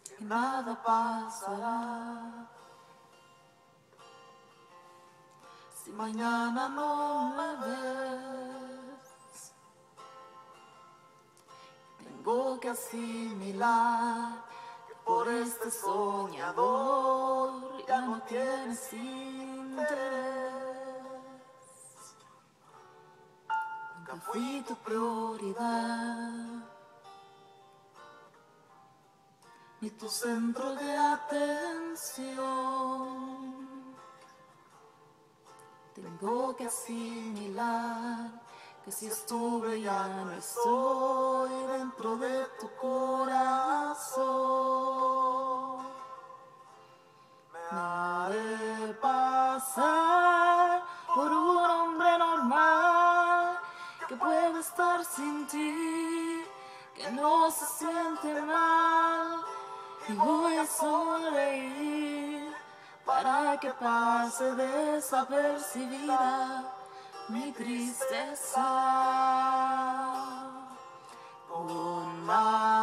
que nada pasará. Si mañana no me ves, tengo que asimilar que por este soñador ya no tienes interés. Nunca fui tu prioridad. Ni tu centro de atención. Tengo que asimilar que si estuve ya no estoy dentro de tu corazón. Me haré pasar por un hombre normal que puede estar sin ti, que no se siente mal y voy a sonreír para que pase desapercibida mi tristeza. Con madurez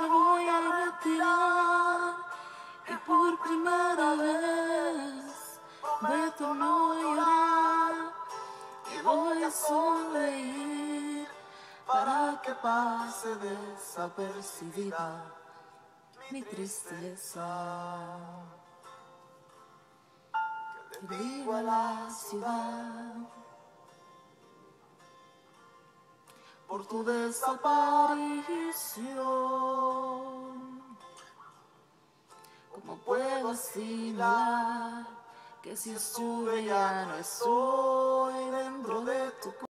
me voy a retirar y por primera vez me torno a llorar y voy a sonreír que pase desapercibida mi tristeza. Que le digo a la ciudad por tu desaparición. ¿Cómo puedo asimilar que si estuve ya no estoy dentro